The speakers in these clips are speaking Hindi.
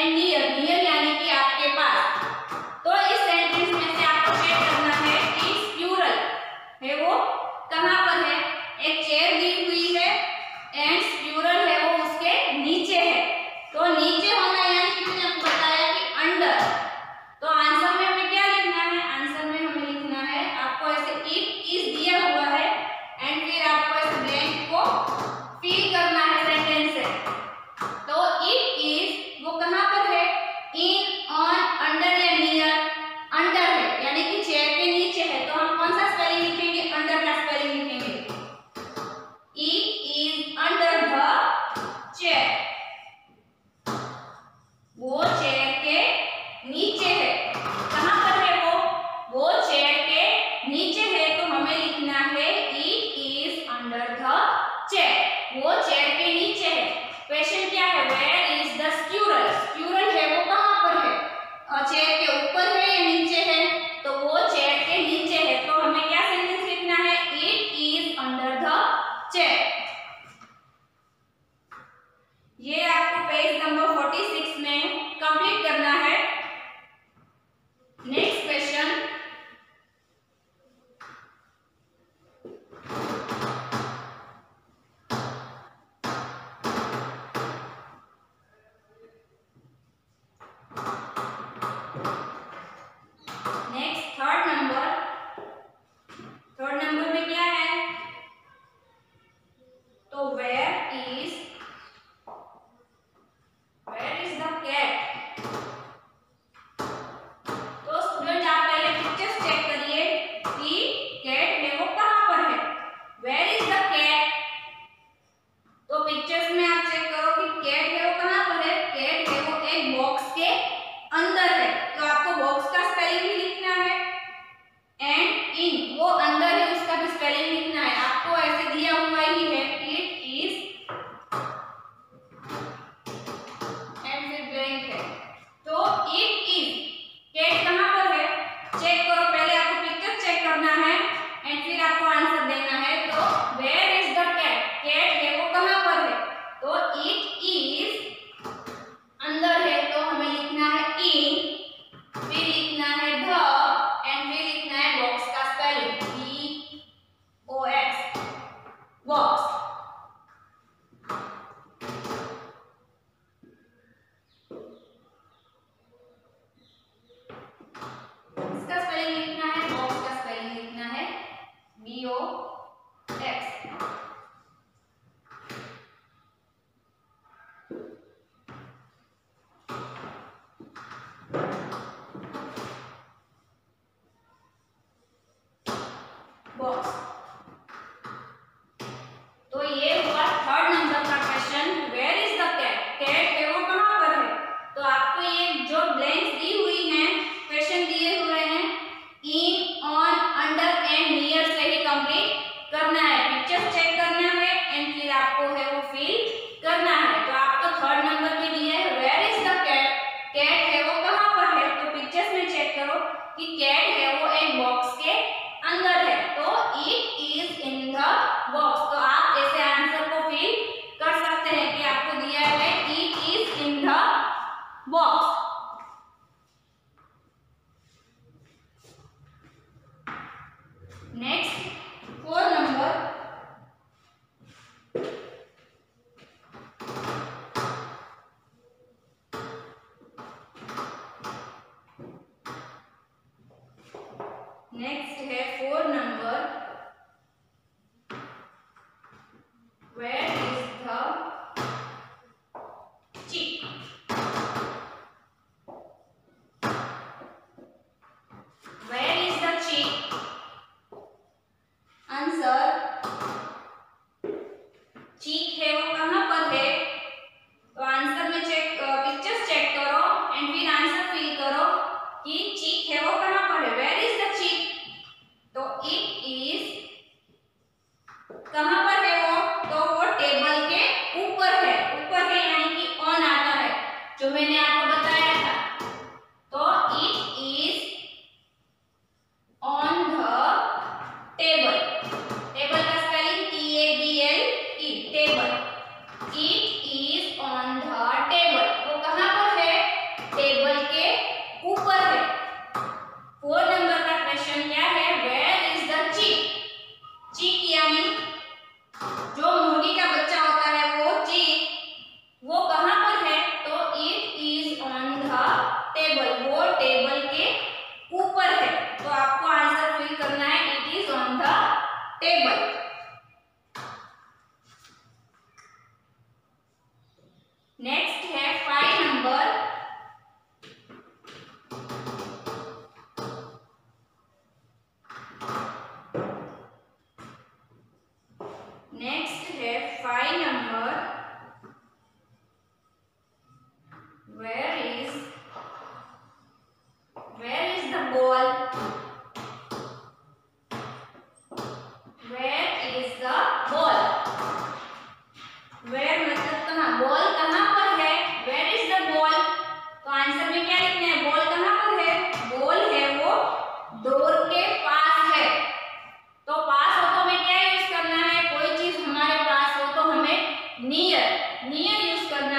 and near me फिर आपको आंसर नेक्स्ट है फोर नंबर कहाँ पर है वो? तो वो टेबल के ऊपर है। ऊपर है यानी कि ऑन आता है। जो मैंने आपको बताया Next. नियर नियर यूज़ करना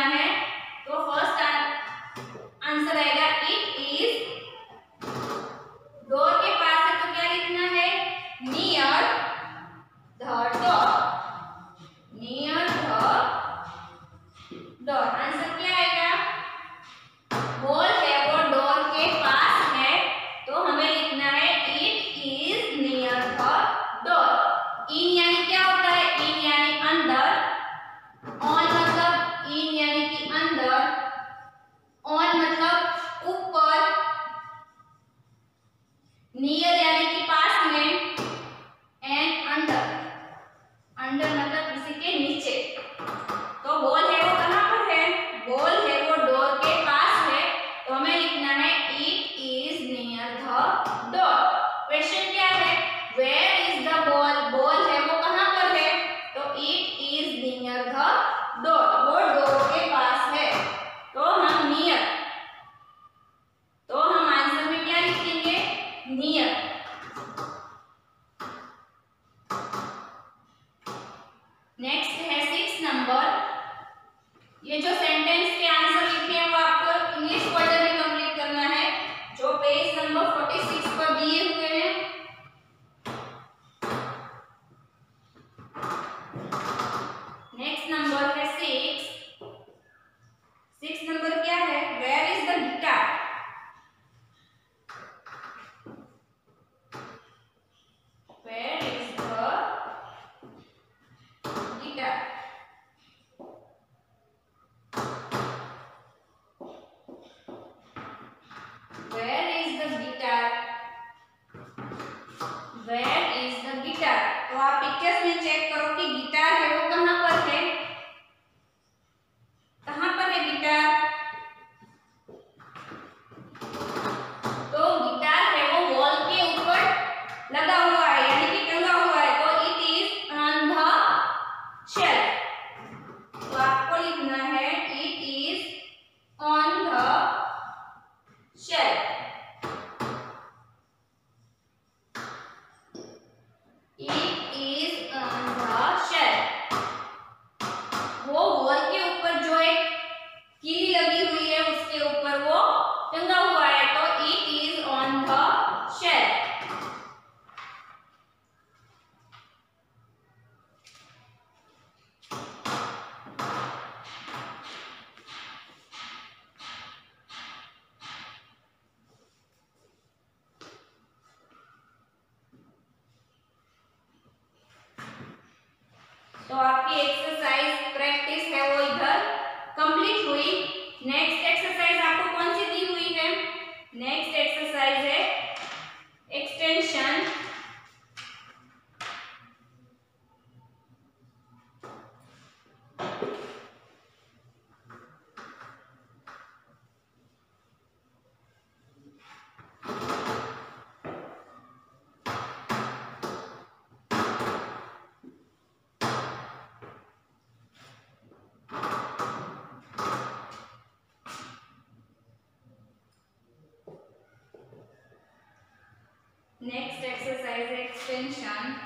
next Next exercise extension.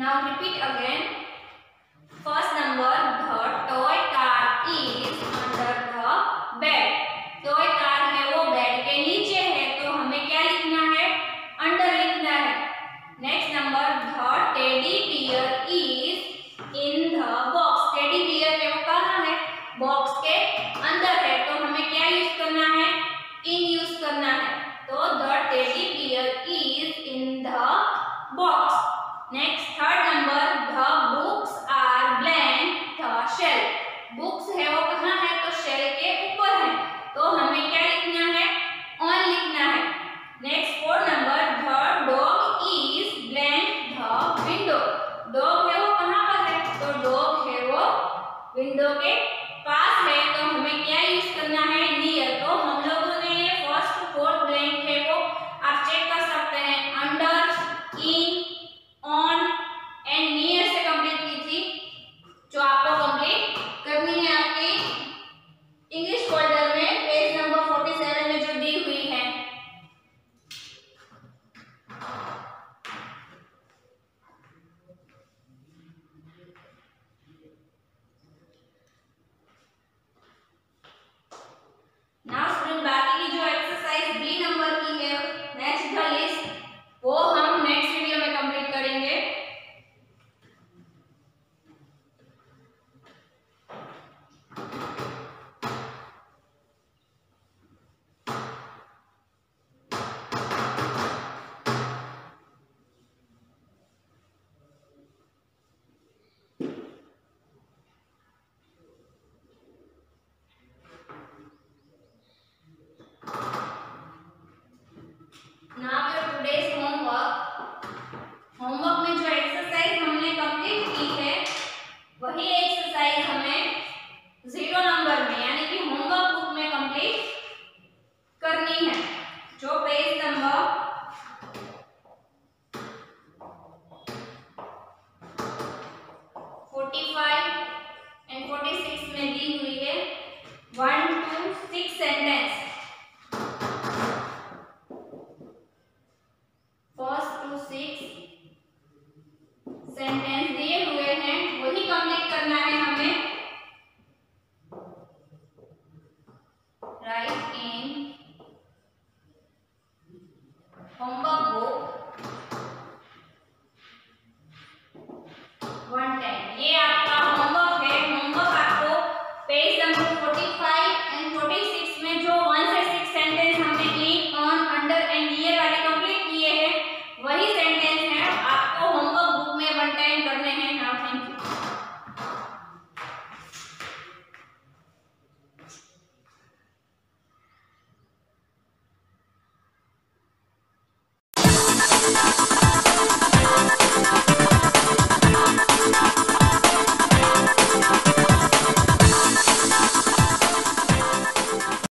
Now repeat again.